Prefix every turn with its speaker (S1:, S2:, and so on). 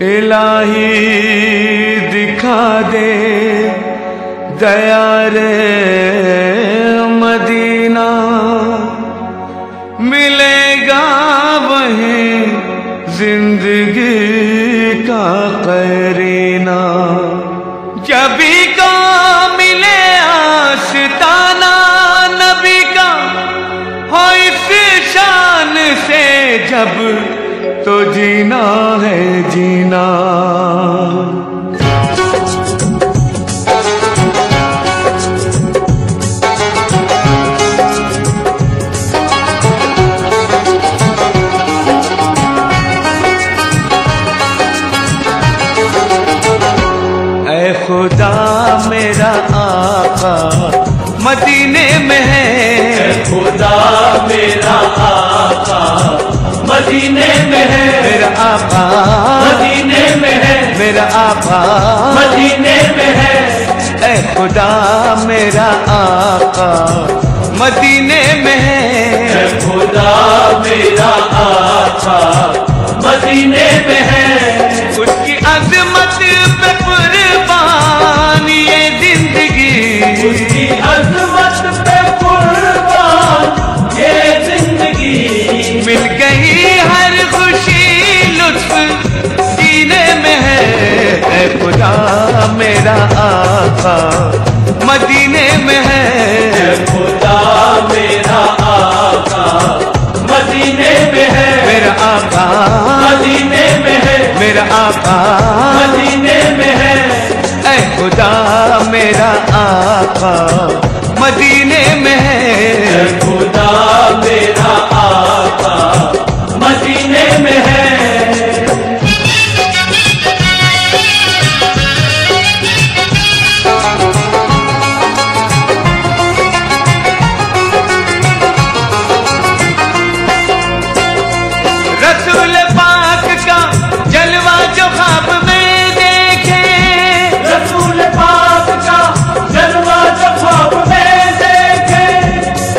S1: الہی دکھا دے دیا رے مدینہ۔ ملے گا وہیں زندگی کا قرینہ۔ جبھی کا ملے آشتانہ نبی کا، ہو اس شان سے جب تو جینا ہے جینا۔ اے خدا میرا آقا مدینے میں ہے۔
S2: خدا میرا مدینے میں ہے۔
S1: میرا آقا
S2: مدینے میں ہے۔
S1: میرا آقا
S2: مدینے میں ہے۔
S1: اے خدا میرا آقا۔ مدینے میں
S2: اے
S1: ہے
S2: خدا میرا آقا۔ مدینے میں ہے۔
S1: اس کی عظمت پہ قربان یہ زندگی۔
S2: اس کی عظمت
S1: سینے میں ہے اے خدا میرا آقا۔ مدینے میں
S2: اے
S1: ہے
S2: خدا میرا آقا۔ مدینے میں ہے۔
S1: میرا آقا۔
S2: مدینے میں ہے۔
S1: میرا آقا۔
S2: مدینے میں ہے۔
S1: اے خدا میرا آقا۔ مدینے میں
S2: اے
S1: ہے
S2: خدا میرا